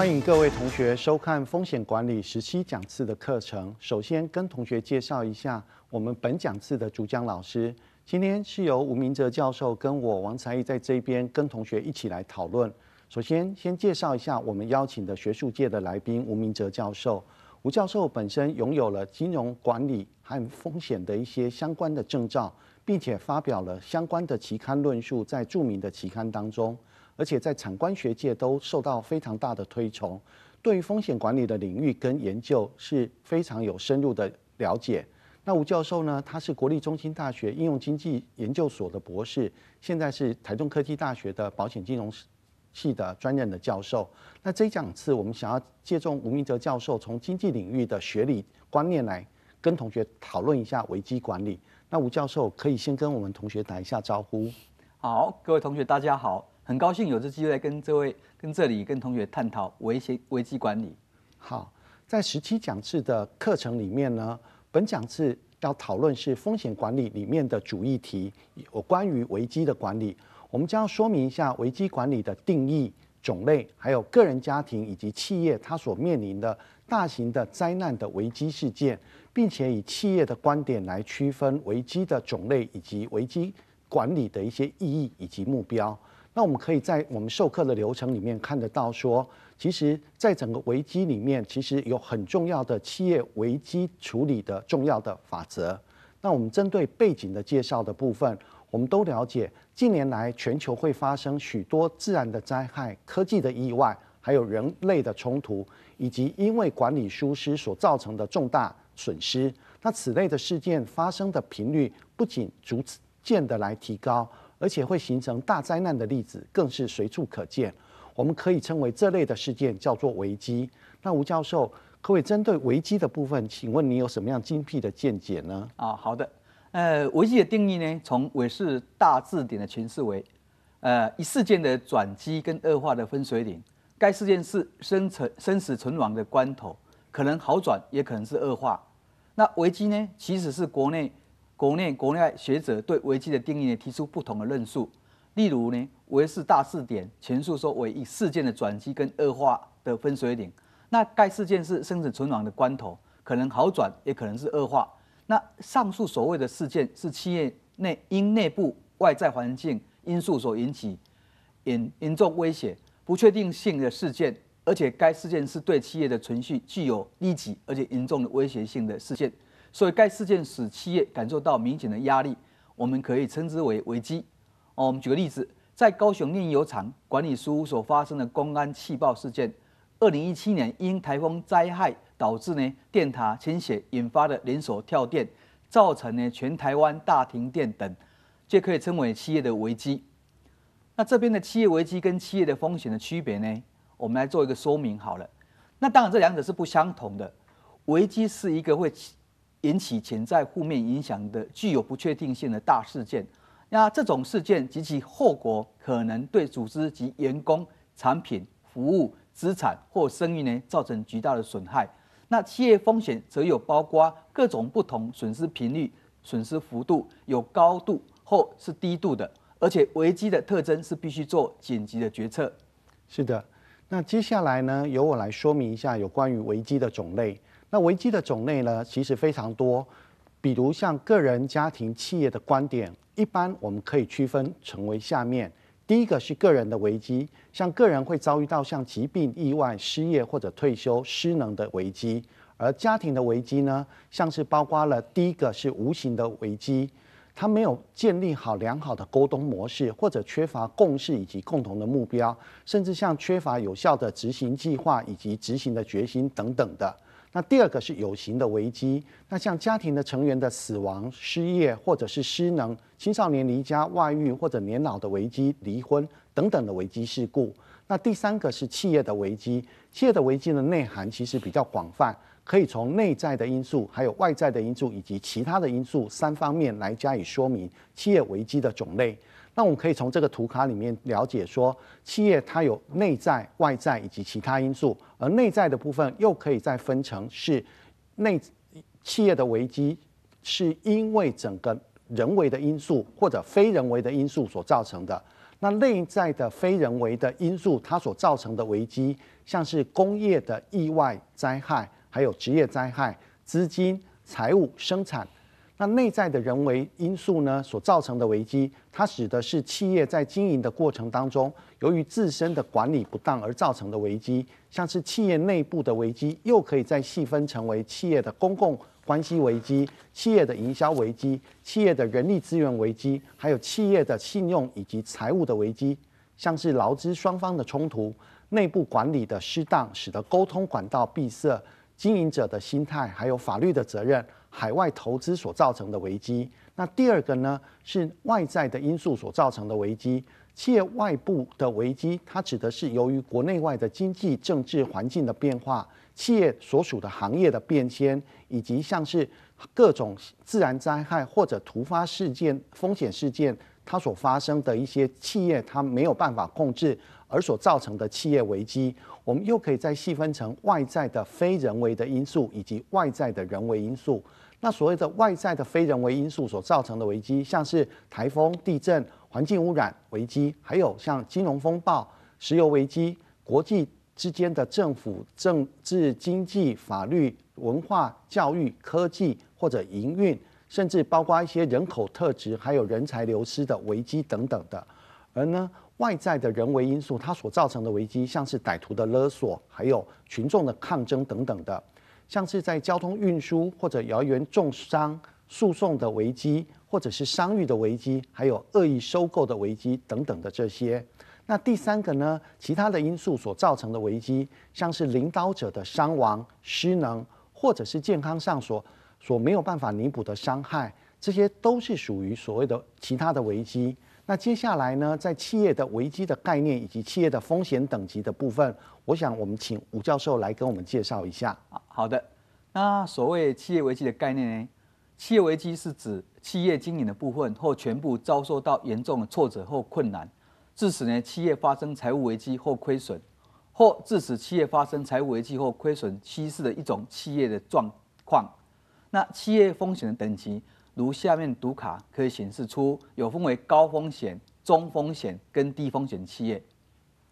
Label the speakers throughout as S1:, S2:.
S1: 欢迎各位同学收看风险管理十七讲次的课程。首先跟同学介绍一下我们本讲次的主讲老师。今天是由吴明哲教授跟我王才艺在这边跟同学一起来讨论。首先先介绍一下我们邀请的学术界的来宾吴明哲教授。吴教授本身拥有了金融管理和风险的一些相关的证照，并且发表了相关的期刊论述在著名的期刊当中。而且在产官学界都受到非常大的推崇，对于风险管理的领域跟研究是非常有深入的了解。那吴教授呢，他是国立中心大学应用经济研究所的博士，现在是台中科技大学的保险金融系的专任的教授。那这一讲次，我们想要借重吴明哲教授从经济领域的学理观念来跟同学讨论一下危机管理。那吴教授可以先跟我们同学打一下招呼。
S2: 好，各位同学，大家好。很高兴有这机会跟这位、跟这里、跟同学探讨危险危机管理。
S1: 好，在十七讲次的课程里面呢，本讲次要讨论是风险管理里面的主议题，有关于危机的管理。我们将要说明一下危机管理的定义、种类，还有个人、家庭以及企业它所面临的大型的灾难的危机事件，并且以企业的观点来区分危机的种类以及危机管理的一些意义以及目标。那我们可以在我们授课的流程里面看得到，说其实，在整个危机里面，其实有很重要的企业危机处理的重要的法则。那我们针对背景的介绍的部分，我们都了解，近年来全球会发生许多自然的灾害、科技的意外，还有人类的冲突，以及因为管理疏失所造成的重大损失。那此类的事件发生的频率不仅逐渐的来提高。而且会形成大灾难的例子更是随处可见，我们可以称为这类的事件叫做危机。那吴教授，可以针对危机的部分，请问你有什么样精辟的见解呢？
S2: 啊，好的。呃，危机的定义呢，从韦氏大字典的诠释为，呃，一事件的转机跟恶化的分水岭。该事件是生存生死存亡的关头，可能好转，也可能是恶化。那危机呢，其实是国内。国内国内外学者对危机的定义呢提出不同的论述，例如呢，维氏大事典前述说为一事件的转机跟恶化的分水岭，那该事件是生死存亡的关头，可能好转，也可能是恶化。那上述所谓的事件是企业内因内部外在环境因素所引起严严重威胁、不确定性的事件，而且该事件是对企业的存续具有立即而且严重的威胁性的事件。所以该事件使企业感受到明显的压力，我们可以称之为危机。哦，我们举个例子，在高雄炼油厂管理事务所发生的公安气爆事件，二零一七年因台风灾害导致呢电塔倾斜引发的连锁跳电，造成呢全台湾大停电等，就可以称为企业的危机。那这边的企业危机跟企业的风险的区别呢，我们来做一个说明好了。那当然这两者是不相同的，危机是一个会。引起潜在负面影响的具有不确定性的大事件，那这种事件及其后果可能对组织及员工、产品、服务、资产或声誉呢造成巨大的损害。那企业风险则有包括各种不同损失频率、损失幅度，有高度或是低度的，而且危机的特征是必须做紧急的决策。
S1: 是的，那接下来呢，由我来说明一下有关于危机的种类。那危机的种类呢，其实非常多，比如像个人、家庭、企业的观点，一般我们可以区分成为下面：第一个是个人的危机，像个人会遭遇到像疾病、意外、失业或者退休、失能的危机；而家庭的危机呢，像是包括了第一个是无形的危机，他没有建立好良好的沟通模式，或者缺乏共识以及共同的目标，甚至像缺乏有效的执行计划以及执行的决心等等的。那第二个是有形的危机，那像家庭的成员的死亡、失业或者是失能、青少年离家、外遇或者年老的危机、离婚等等的危机事故。那第三个是企业的危机，企业的危机的内涵其实比较广泛，可以从内在的因素、还有外在的因素以及其他的因素三方面来加以说明企业危机的种类。那我们可以从这个图卡里面了解说，企业它有内在、外在以及其他因素，而内在的部分又可以再分成是内企业的危机是因为整个人为的因素或者非人为的因素所造成的。那内在的非人为的因素，它所造成的危机，像是工业的意外灾害，还有职业灾害、资金、财务、生产。那内在的人为因素呢，所造成的危机，它指的是企业在经营的过程当中，由于自身的管理不当而造成的危机，像是企业内部的危机，又可以再细分成为企业的公共关系危机、企业的营销危机、企业的人力资源危机，还有企业的信用以及财务的危机，像是劳资双方的冲突、内部管理的失当，使得沟通管道闭塞。经营者的心态，还有法律的责任，海外投资所造成的危机。那第二个呢，是外在的因素所造成的危机。企业外部的危机，它指的是由于国内外的经济政治环境的变化，企业所属的行业的变迁，以及像是各种自然灾害或者突发事件、风险事件，它所发生的一些企业它没有办法控制。而所造成的企业危机，我们又可以再细分成外在的非人为的因素以及外在的人为因素。那所谓的外在的非人为因素所造成的危机，像是台风、地震、环境污染危机，还有像金融风暴、石油危机、国际之间的政府、政治、经济、法律、文化、教育、科技或者营运，甚至包括一些人口特质还有人才流失的危机等等的。而呢？外在的人为因素，它所造成的危机，像是歹徒的勒索，还有群众的抗争等等的，像是在交通运输或者谣言重伤诉讼的危机，或者是商誉的危机，还有恶意收购的危机等等的这些。那第三个呢？其他的因素所造成的危机，像是领导者的伤亡、失能，或者是健康上所所没有办法弥补的伤害，这些都是属于所谓的其他的危机。那接下来呢，在企业的危机的概念以及企业的风险等级的部分，我想我们请吴教授来跟我们介绍一下。
S2: 好的，那所谓企业危机的概念呢？企业危机是指企业经营的部分或全部遭受到严重的挫折或困难，致使呢企业发生财务危机或亏损，或致使企业发生财务危机或亏损稀释的一种企业的状况。那企业风险的等级。如下面读卡可以显示出，有分为高风险、中风险跟低风险企业。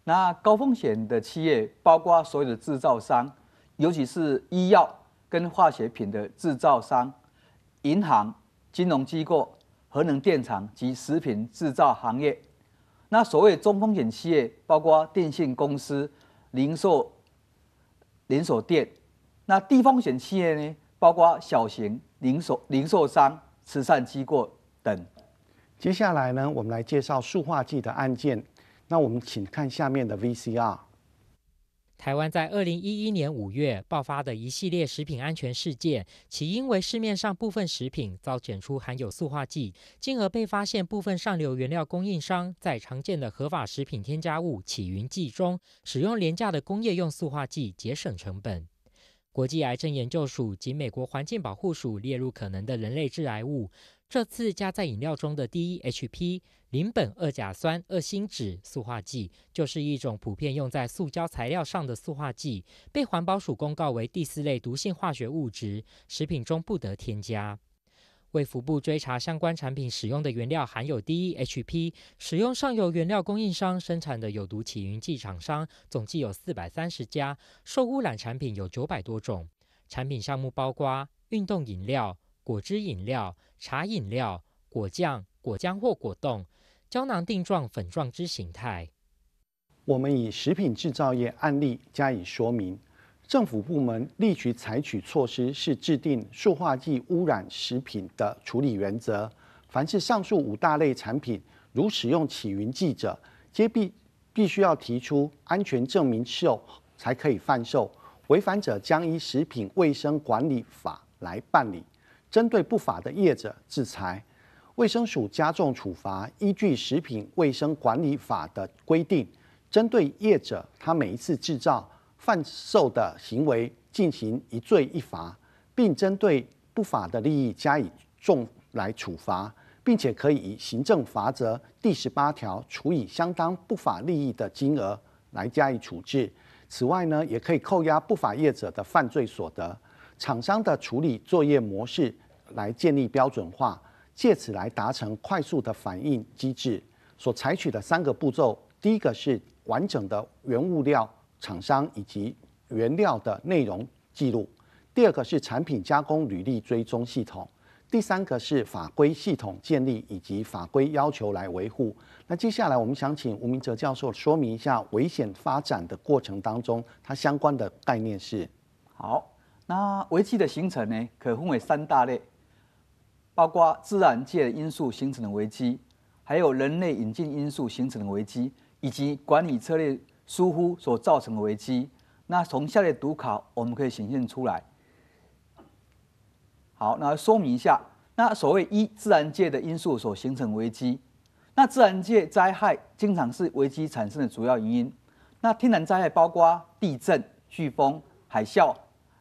S2: 那高风险的企业包括所有的制造商，尤其是医药跟化学品的制造商、银行、金融机构、核能电厂及食品制造行业。那所谓中风险企业包括电信公司、零售连锁店。那低风险企业呢，包括小型零售零售商。慈善机构等。
S1: 接下来呢，我们来介绍塑化剂的案件。那我们请看下面的 VCR。
S3: 台湾在二零一一年五月爆发的一系列食品安全事件，起因为市面上部分食品遭检出含有塑化剂，进而被发现部分上游原料供应商在常见的合法食品添加物起云剂中使用廉价的工业用塑化剂，节省成本。国际癌症研究署及美国环境保护署列入可能的人类致癌物。这次加在饮料中的第一 HP 邻苯二甲酸二锌酯塑化剂，就是一种普遍用在塑胶材料上的塑化剂，被环保署公告为第四类毒性化学物质，食品中不得添加。为服部追查相关产品使用的原料含有 DHP，使用上游原料供应商生产的有毒起云剂厂商总计有四百三十家，受污染产品有九百多种。产品项目包括运动饮料、果汁饮料、茶饮料、果酱、果浆或果冻、胶囊定状、粉状之形态。
S1: 我们以食品制造业案例加以说明。政府部门立即采取措施，是制定塑化剂污染食品的处理原则。凡是上述五大类产品，如使用起云剂者，皆必必须要提出安全证明后才可以贩售。违反者将依食品卫生管理法来办理，针对不法的业者制裁。卫生署加重处罚，依据食品卫生管理法的规定，针对业者他每一次制造。贩售的行为进行一罪一罚，并针对不法的利益加以重来处罚，并且可以以行政罚则第十八条处以相当不法利益的金额来加以处置。此外呢，也可以扣押不法业者的犯罪所得。厂商的处理作业模式来建立标准化，借此来达成快速的反应机制。所采取的三个步骤，第一个是完整的原物料厂商以及原料的内容记录，第二个是产品加工履历追踪系统。第三个是法规系统建立以及法规要求来维护。那接下来我们想请吴明哲教授说明一下危险发展的过程当中，它相关的概念是。
S2: 好，那危机的形成呢，可分为三大类，包括自然界的因素形成的危机，还有人类引进因素形成的危机，以及管理策略疏忽所造成的危机。那从下列读考，我们可以显现出来。好，那说明一下，那所谓一自然界的因素所形成危机，那自然界灾害经常是危机产生的主要原因。那天然灾害包括地震、飓风、海啸，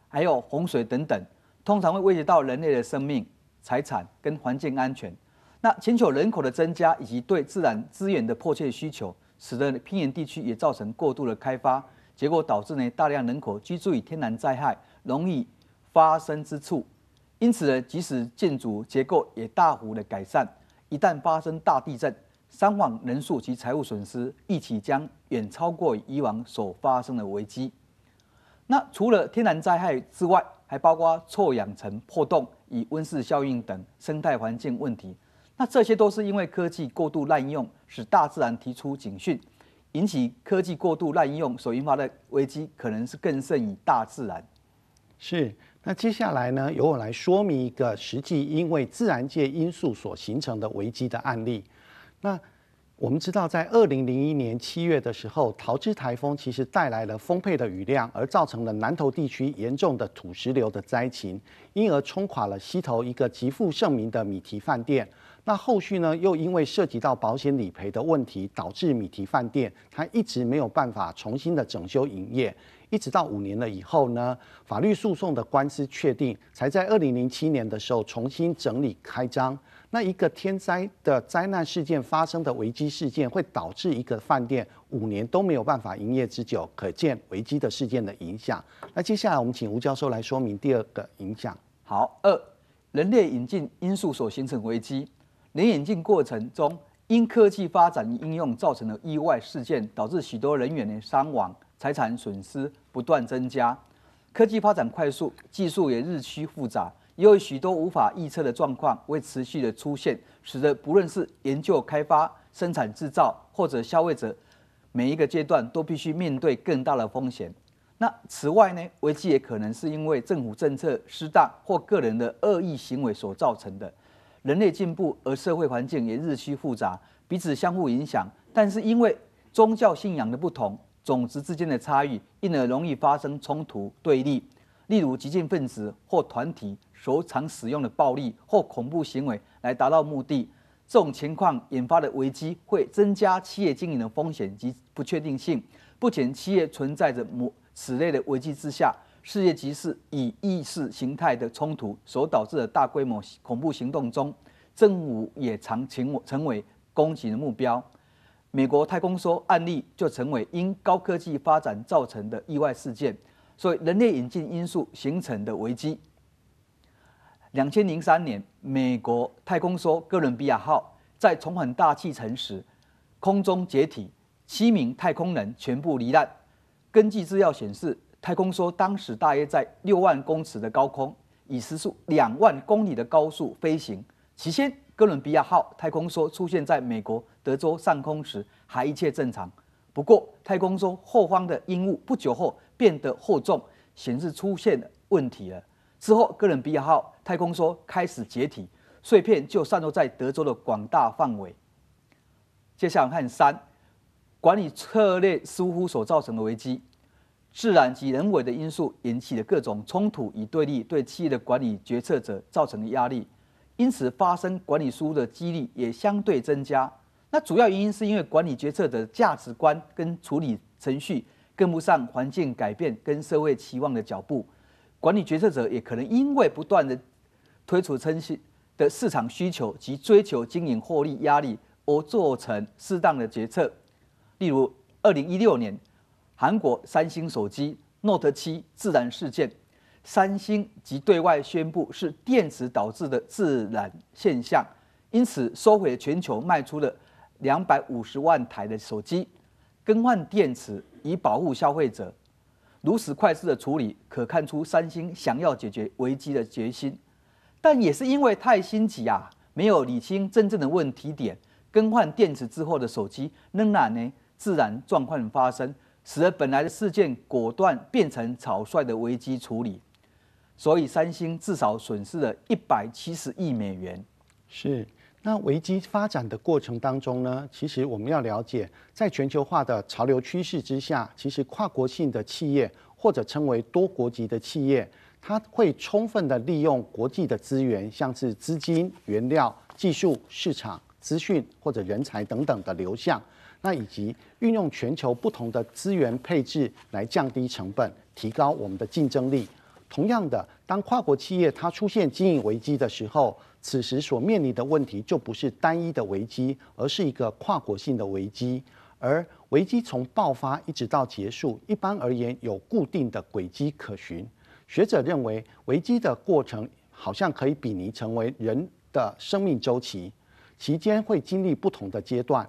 S2: 还有洪水等等，通常会威胁到人类的生命、财产跟环境安全。那全球人口的增加以及对自然资源的迫切需求，使得偏远地区也造成过度的开发，结果导致呢大量人口居住于天然灾害容易发生之处。因此呢，即使建筑结构也大幅的改善，一旦发生大地震，伤亡人数及财务损失一起将远超过以往所发生的危机。那除了天然灾害之外，还包括臭氧层破洞、以温室效应等生态环境问题。那这些都是因为科技过度滥用，使大自然提出警讯，引起科技过度滥用所引发的危机，可能是更胜于大自然。
S1: 是。那接下来呢，由我来说明一个实际因为自然界因素所形成的危机的案例。那我们知道，在二零零一年七月的时候，桃之台风其实带来了丰沛的雨量，而造成了南投地区严重的土石流的灾情，因而冲垮了西头一个极负盛名的米提饭店。那后续呢，又因为涉及到保险理赔的问题，导致米提饭店它一直没有办法重新的整修营业。一直到五年了以后呢，法律诉讼的官司确定，才在二零零七年的时候重新整理开张。那一个天灾的灾难事件发生的危机事件，会导致一个饭店五年都没有办法营业之久，可见危机的事件的影响。那接下来我们请吴教授来说明第二个影响。
S2: 好，二人类引进因素所形成危机，人引进过程中因科技发展应用造成的意外事件，导致许多人员的伤亡。财产损失不断增加，科技发展快速，技术也日趋复杂，也有许多无法预测的状况会持续的出现，使得不论是研究开发、生产制造或者消费者，每一个阶段都必须面对更大的风险。那此外呢，危机也可能是因为政府政策失当或个人的恶意行为所造成的。人类进步，而社会环境也日趋复杂，彼此相互影响，但是因为宗教信仰的不同。种族之间的差异，因而容易发生冲突对立。例如，激进分子或团体所常使用的暴力或恐怖行为来达到目的。这种情况引发的危机会增加企业经营的风险及不确定性。不仅企业存在着某此类的危机之下，世界局势以意识形态的冲突所导致的大规模恐怖行动中，政府也常成成为攻击的目标。美国太空梭案例就成为因高科技发展造成的意外事件，所以人类引进因素形成的危机。两千零三年，美国太空梭哥伦比亚号在重返大气层时，空中解体，七名太空人全部罹难。根据资料显示，太空梭当时大约在六万公尺的高空，以时速两万公里的高速飞行。起先。哥伦比亚号太空梭出现在美国德州上空时，还一切正常。不过，太空梭后方的阴雾不久后变得厚重，显示出现问题了。之后，哥伦比亚号太空梭开始解体，碎片就散落在德州的广大范围。接下来看三，管理策略疏忽所造成的危机，自然及人为的因素引起的各种冲突与对立，对企业的管理决策者造成的压力。因此，发生管理疏的几率也相对增加。那主要原因是因为管理决策的价值观跟处理程序跟不上环境改变跟社会期望的脚步。管理决策者也可能因为不断的推出称新的市场需求及追求经营获利压力，而做成适当的决策。例如，二零一六年韩国三星手机 Note 七自燃事件。三星即对外宣布是电池导致的自燃现象，因此收回全球卖出的两百五十万台的手机，更换电池以保护消费者。如此快速的处理，可看出三星想要解决危机的决心。但也是因为太心急啊，没有理清真正的问题点，更换电池之后的手机仍然呢自然状况发生，使得本来的事件果断变成草率的危机处理。所以三星至少损失了一百七十亿美元。
S1: 是。那危机发展的过程当中呢，其实我们要了解，在全球化的潮流趋势之下，其实跨国性的企业或者称为多国籍的企业，它会充分的利用国际的资源，像是资金、原料、技术、市场、资讯或者人才等等的流向，那以及运用全球不同的资源配置来降低成本，提高我们的竞争力。同样的，当跨国企业它出现经营危机的时候，此时所面临的问题就不是单一的危机，而是一个跨国性的危机。而危机从爆发一直到结束，一般而言有固定的轨迹可循。学者认为，危机的过程好像可以比拟成为人的生命周期，期间会经历不同的阶段。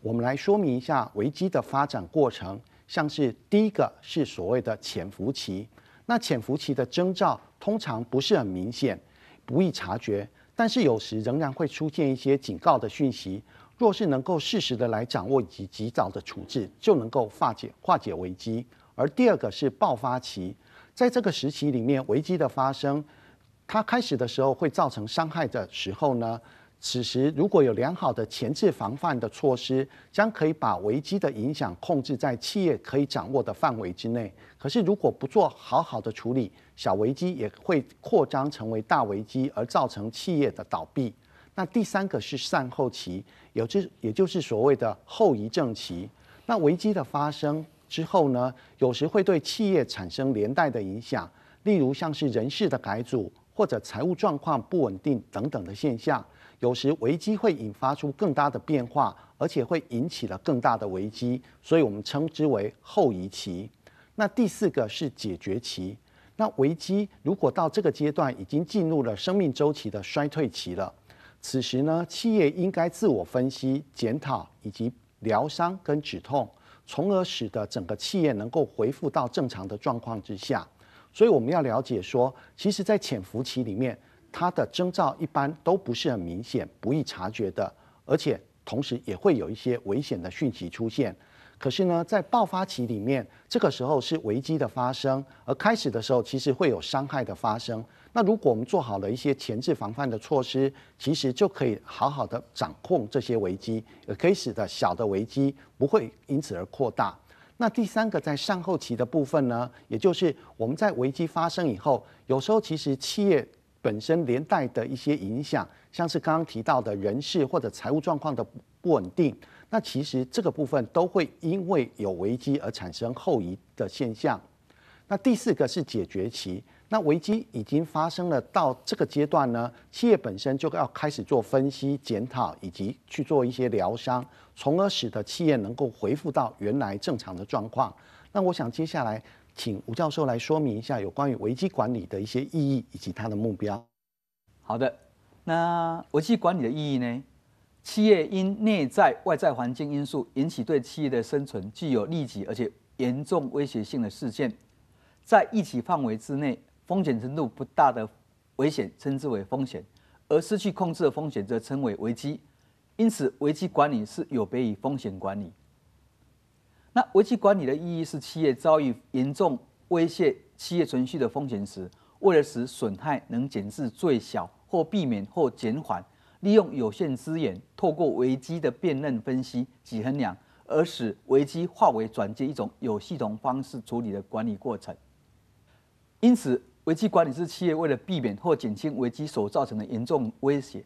S1: 我们来说明一下危机的发展过程，像是第一个是所谓的潜伏期。那潜伏期的征兆通常不是很明显，不易察觉。但是有时仍然会出现一些警告的讯息，若是能够适时的来掌握以及及早的处置，就能够化解化解危机。而第二个是爆发期，在这个时期里面，危机的发生，它开始的时候会造成伤害的时候呢？此时，如果有良好的前置防范的措施，将可以把危机的影响控制在企业可以掌握的范围之内。可是，如果不做好好的处理，小危机也会扩张成为大危机，而造成企业的倒闭。那第三个是善后期，有就也就是所谓的后遗症期。那危机的发生之后呢，有时会对企业产生连带的影响，例如像是人事的改组或者财务状况不稳定等等的现象。有时危机会引发出更大的变化，而且会引起了更大的危机，所以我们称之为后遗期。那第四个是解决期。那危机如果到这个阶段已经进入了生命周期的衰退期了，此时呢，企业应该自我分析、检讨以及疗伤跟止痛，从而使得整个企业能够恢复到正常的状况之下。所以我们要了解说，其实，在潜伏期里面。它的征兆一般都不是很明显、不易察觉的，而且同时也会有一些危险的讯息出现。可是呢，在爆发期里面，这个时候是危机的发生，而开始的时候其实会有伤害的发生。那如果我们做好了一些前置防范的措施，其实就可以好好的掌控这些危机，也可以使得小的危机不会因此而扩大。那第三个在善后期的部分呢，也就是我们在危机发生以后，有时候其实企业。本身连带的一些影响，像是刚刚提到的人事或者财务状况的不稳定，那其实这个部分都会因为有危机而产生后遗的现象。那第四个是解决期，那危机已经发生了到这个阶段呢，企业本身就要开始做分析、检讨以及去做一些疗伤，从而使得企业能够恢复到原来正常的状况。那我想接下来。请吴教授来说明一下有关于危机管理的一些意义以及它的目标。
S2: 好的，那危机管理的意义呢？企业因内在、外在环境因素引起对企业的生存具有立即而且严重威胁性的事件，在一起范围之内，风险程度不大的危险称之为风险，而失去控制的风险则称为危机。因此，危机管理是有别于风险管理。那危机管理的意义是，企业遭遇严重威胁企业存续的风险时，为了使损害能减至最小，或避免或减缓，利用有限资源，透过危机的辨认、分析及衡量，而使危机化为转接一种有系统方式处理的管理过程。因此，危机管理是企业为了避免或减轻危机所造成的严重威胁。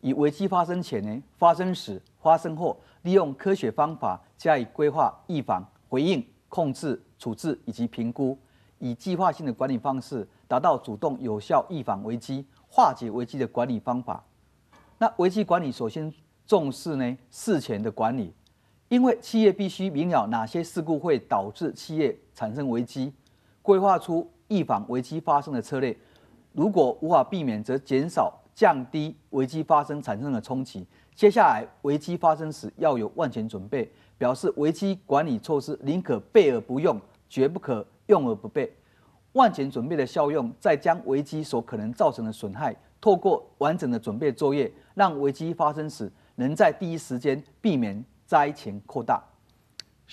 S2: 以危机发生前呢、发生时、发生后，利用科学方法加以规划、预防、回应、控制、处置以及评估，以计划性的管理方式，达到主动有效预防危机、化解危机的管理方法。那危机管理首先重视呢事前的管理，因为企业必须明了哪些事故会导致企业产生危机，规划出预防危机发生的策略。如果无法避免，则减少。降低危机发生产生的冲击。接下来危机发生时要有万全准备，表示危机管理措施宁可备而不用，绝不可用而不备。万全准备的效用，在将危机所可能造成的损害，透过完整的准备作业，让危机发生时能在第一时间避免灾情扩大。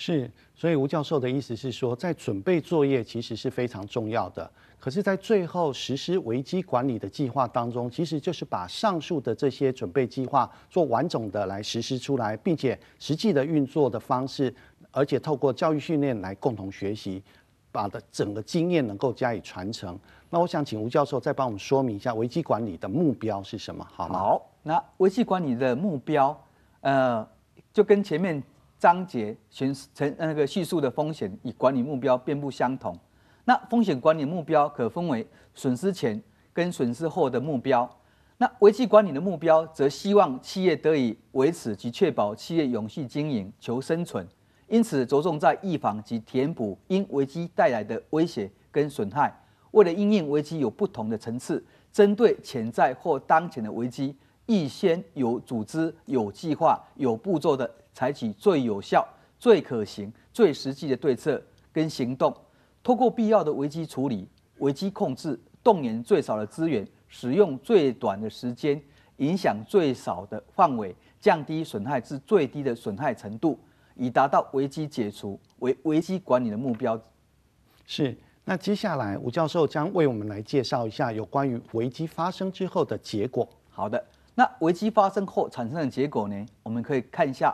S1: 是，所以吴教授的意思是说，在准备作业其实是非常重要的。可是，在最后实施危机管理的计划当中，其实就是把上述的这些准备计划做完整的来实施出来，并且实际的运作的方式，而且透过教育训练来共同学习，把的整个经验能够加以传承。那我想请吴教授再帮我们说明一下危机管理的目标是什么，好吗？
S2: 好，那危机管理的目标，呃，就跟前面章节全成那个叙述的风险与管理目标并不相同。那风险管理目标可分为损失前跟损失后的目标。那危机管理的目标则希望企业得以维持及确保企业永续经营、求生存，因此着重在预防及填补因危机带来的威胁跟损害。为了因应危机有不同的层次，针对潜在或当前的危机，预先有组织、有计划、有步骤的采取最有效、最可行、最实际的对策跟行动。透过必要的危机处理、危机控制，动员最少的资源，使用最短的时间，影响最少的范围，降低损害至最低的损害程度，以达到危机解除、危危机管理的目标。
S1: 是。那接下来吴教授将为我们来介绍一下有关于危机发生之后的结果。
S2: 好的，那危机发生后产生的结果呢？我们可以看一下，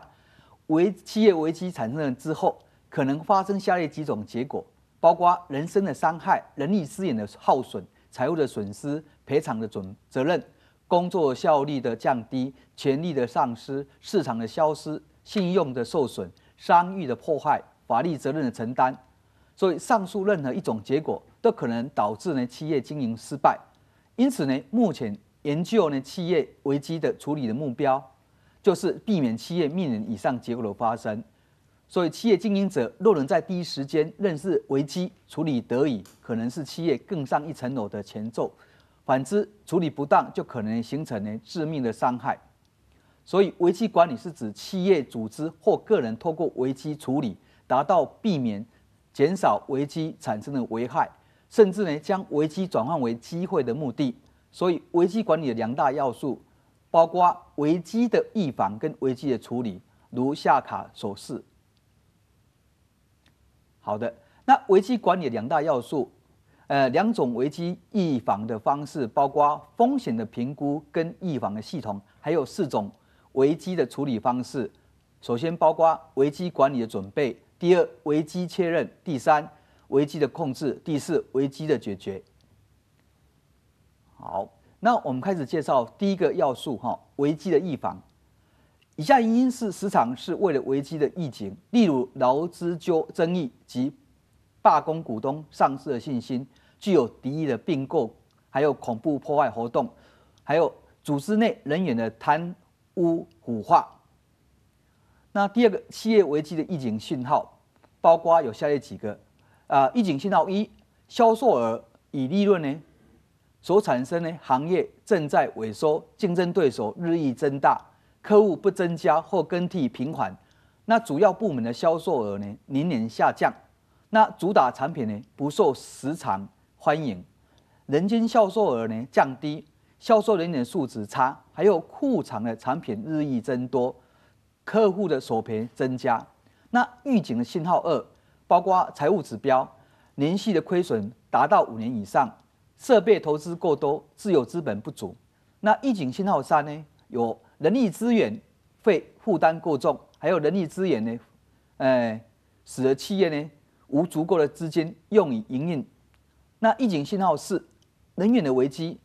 S2: 危企业危机产生了之后，可能发生下列几种结果。包括人身的伤害、人力资源的耗损、财务的损失、赔偿的准责任、工作效率的降低、权利的丧失、市场的消失、信用的受损、商誉的破坏、法律责任的承担。所以，上述任何一种结果都可能导致呢企业经营失败。因此呢，目前研究呢企业危机的处理的目标，就是避免企业面临以上结果的发生。所以，企业经营者若能在第一时间认识危机，处理得宜，可能是企业更上一层楼的前奏；反之，处理不当，就可能形成呢致命的伤害。所以，危机管理是指企业组织或个人透过危机处理，达到避免、减少危机产生的危害，甚至呢将危机转换为机会的目的。所以，危机管理的两大要素，包括危机的预防跟危机的处理，如下卡所示。好的，那危机管理两大要素，呃，两种危机预防的方式，包括风险的评估跟预防的系统，还有四种危机的处理方式。首先，包括危机管理的准备；第二，危机确认；第三，危机的控制；第四，危机的解决。好，那我们开始介绍第一个要素哈，危机的预防。以下原因是时常是为了危机的预警，例如劳资纠争议及罢工股东丧失的信心，具有敌意的并购，还有恐怖破坏活动，还有组织内人员的贪污腐化。那第二个企业危机的预警信号，包括有下列几个啊？预警信号一：销售额与利润呢所产生呢行业正在萎缩，竞争对手日益增大。客户不增加或更替平缓，那主要部门的销售额呢年年下降，那主打产品呢不受市场欢迎，人均销售额呢降低，销售人员素质差，还有库藏的产品日益增多，客户的索赔增加。那预警的信号二，包括财务指标连续的亏损达到五年以上，设备投资过多，自有资本不足。那预警信号三呢有。人力资源费负担过重，还有人力资源呢，呃，使得企业呢无足够的资金用以营运。那预警信号四人员的危机，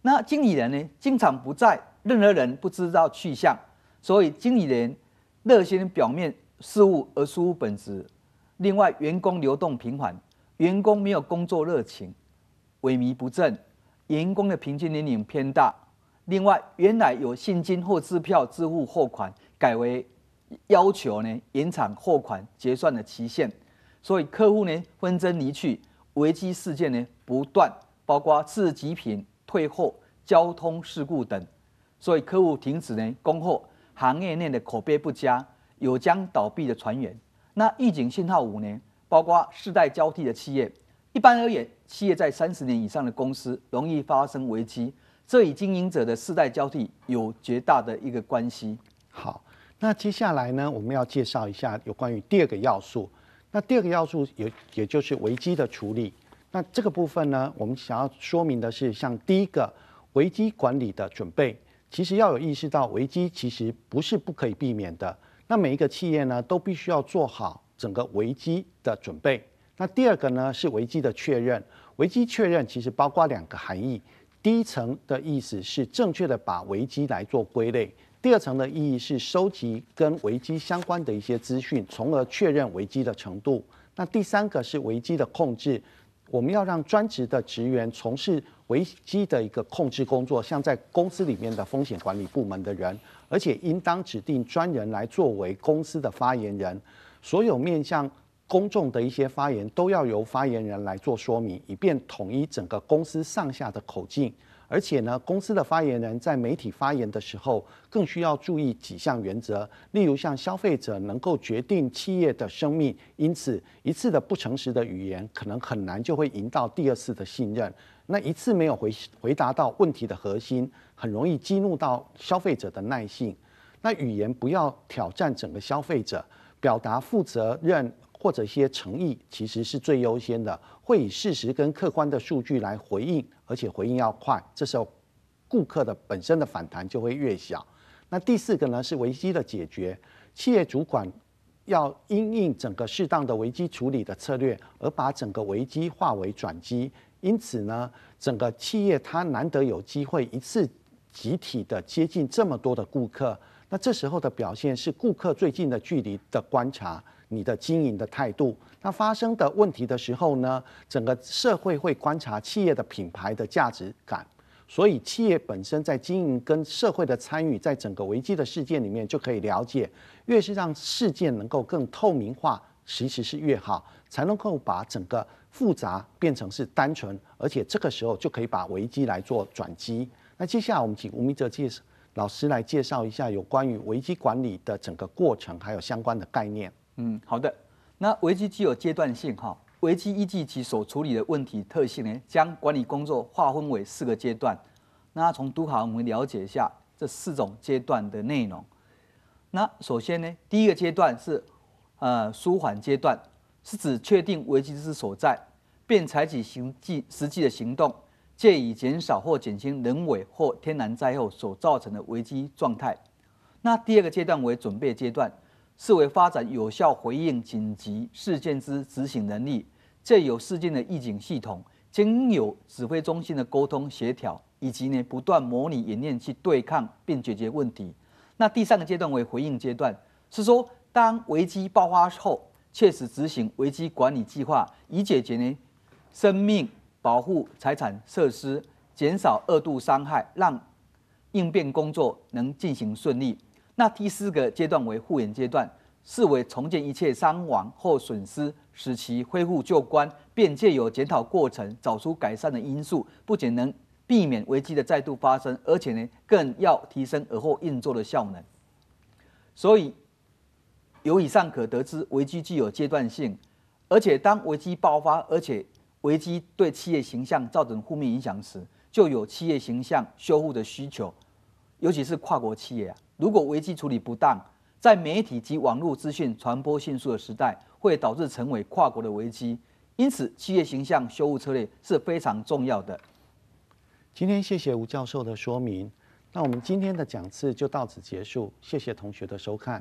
S2: 那经理人呢经常不在，任何人不知道去向，所以经理人热心表面事务而疏忽本质。另外，员工流动频繁，员工没有工作热情，萎靡不振，员工的平均年龄偏大。另外，原来有现金或支票支付货款，改为要求呢延长货款结算的期限，所以客户呢纷争离去，危机事件呢不断，包括次级品退货、交通事故等，所以客户停止呢供货，行业内的口碑不佳，有将倒闭的传言。那预警信号五呢，包括世代交替的企业。一般而言，企业在三十年以上的公司容易发生危机，这与经营者的世代交替有绝大的一个关系。
S1: 好，那接下来呢，我们要介绍一下有关于第二个要素。那第二个要素也也就是危机的处理。那这个部分呢，我们想要说明的是，像第一个危机管理的准备，其实要有意识到危机其实不是不可以避免的。那每一个企业呢，都必须要做好整个危机的准备。那第二个呢是危机的确认，危机确认其实包括两个含义，第一层的意思是正确的把危机来做归类，第二层的意义是收集跟危机相关的一些资讯，从而确认危机的程度。那第三个是危机的控制，我们要让专职的职员从事危机的一个控制工作，像在公司里面的风险管理部门的人，而且应当指定专人来作为公司的发言人，所有面向。公众的一些发言都要由发言人来做说明，以便统一整个公司上下的口径。而且呢，公司的发言人在媒体发言的时候，更需要注意几项原则，例如像消费者能够决定企业的生命，因此一次的不诚实的语言，可能很难就会赢到第二次的信任。那一次没有回回答到问题的核心，很容易激怒到消费者的耐性。那语言不要挑战整个消费者，表达负责任。或者一些诚意其实是最优先的，会以事实跟客观的数据来回应，而且回应要快，这时候顾客的本身的反弹就会越小。那第四个呢是危机的解决，企业主管要因应整个适当的危机处理的策略，而把整个危机化为转机。因此呢，整个企业它难得有机会一次集体的接近这么多的顾客，那这时候的表现是顾客最近的距离的观察。你的经营的态度，那发生的问题的时候呢，整个社会会观察企业的品牌的价值感，所以企业本身在经营跟社会的参与，在整个危机的事件里面就可以了解，越是让事件能够更透明化，其实是越好，才能够把整个复杂变成是单纯，而且这个时候就可以把危机来做转机。那接下来我们请吴明哲介绍老师来介绍一下有关于危机管理的整个过程，还有相关的概念。
S2: 嗯，好的。那危机具有阶段性哈，危机依据其所处理的问题特性呢，将管理工作划分为四个阶段。那从读好，我们了解一下这四种阶段的内容。那首先呢，第一个阶段是呃舒缓阶段，是指确定危机之所在，便采取行际实际的行动，借以减少或减轻人为或天然灾后所造成的危机状态。那第二个阶段为准备阶段。视为发展有效回应紧急事件之执行能力，借有事件的预警系统，经有指挥中心的沟通协调，以及呢不断模拟演练去对抗并解决问题。那第三个阶段为回应阶段，是说当危机爆发后，切实执行危机管理计划，以解决呢生命保护、财产设施，减少二度伤害，让应变工作能进行顺利。那第四个阶段为复原阶段，视为重建一切伤亡或损失，使其恢复旧观，便借由检讨过程找出改善的因素，不仅能避免危机的再度发生，而且呢，更要提升而后运作的效能。所以，由以上可得知，危机具有阶段性，而且当危机爆发，而且危机对企业形象造成负面影响时，就有企业形象修复的需求，尤其是跨国企业啊。如果危机处理不当，在媒体及网络资讯传播迅速的时代，会导致成为跨国的危机。因此，企业形象修复策略是非常重要的。
S1: 今天谢谢吴教授的说明，那我们今天的讲次就到此结束，谢谢同学的收看。